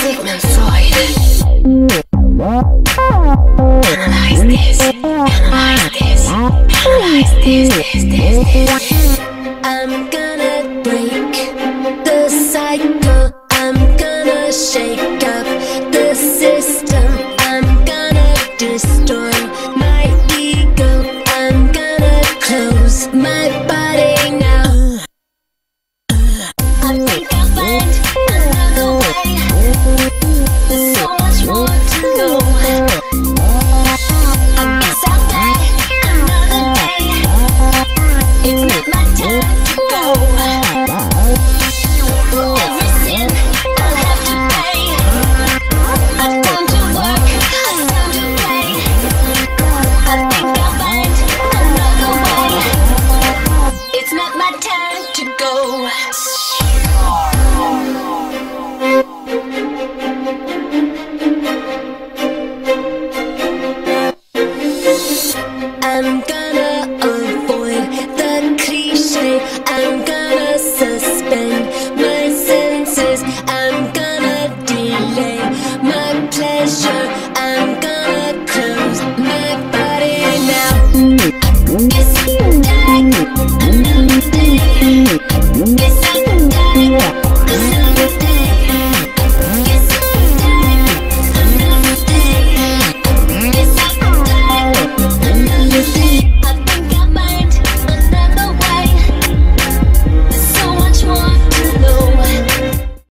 Sigmund Freud. Analyze this, analyze this, analyze this, this, this, this. I'm gonna break the cycle, I'm gonna shake up the system, I'm gonna destroy. let